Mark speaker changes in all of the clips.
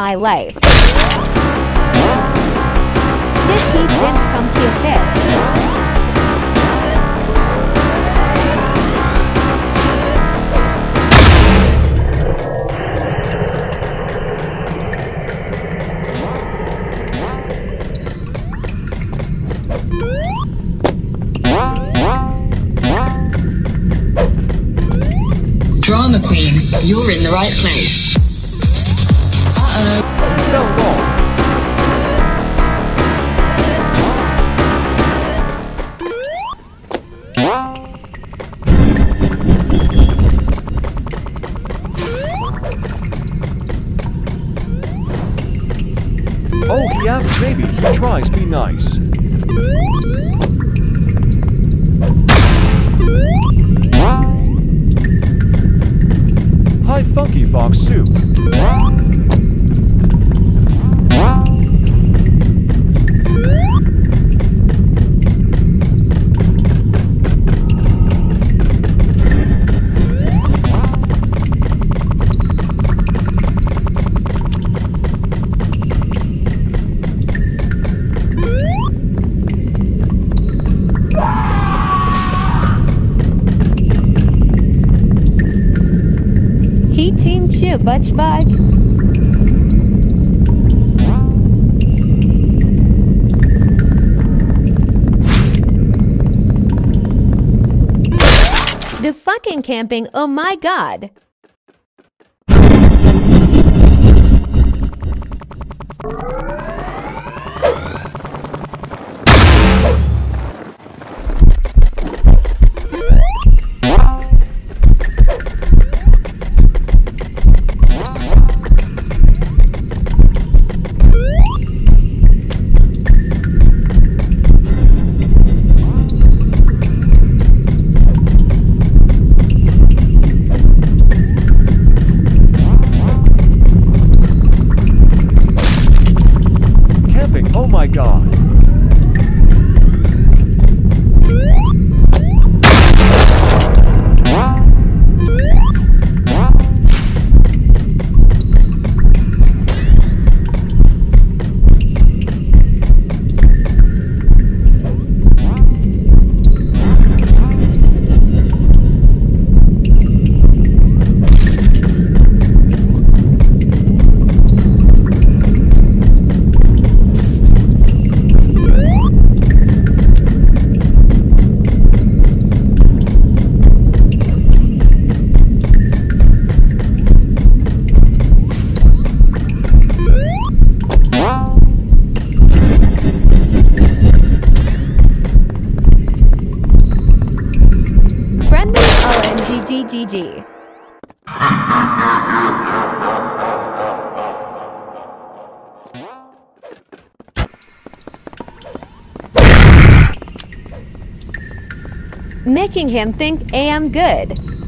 Speaker 1: my life. Shit
Speaker 2: keeps nice.
Speaker 1: 18 Butchbag. The fucking camping, oh my god. making him think I am good.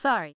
Speaker 1: Sorry.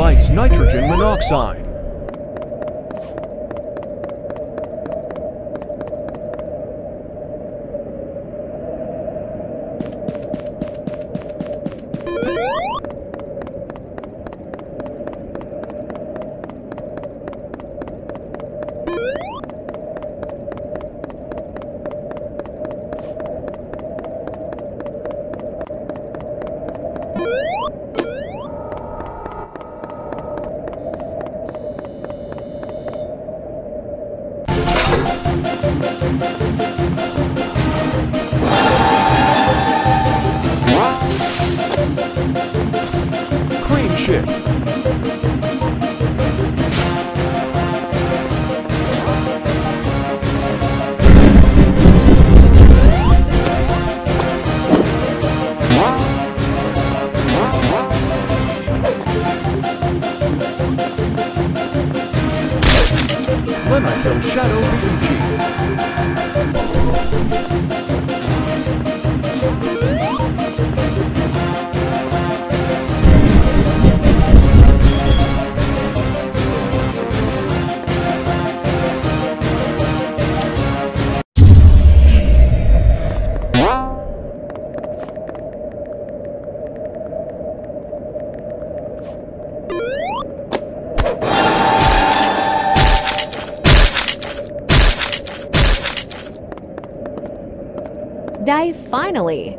Speaker 2: Likes nitrogen monoxide.
Speaker 1: Finally!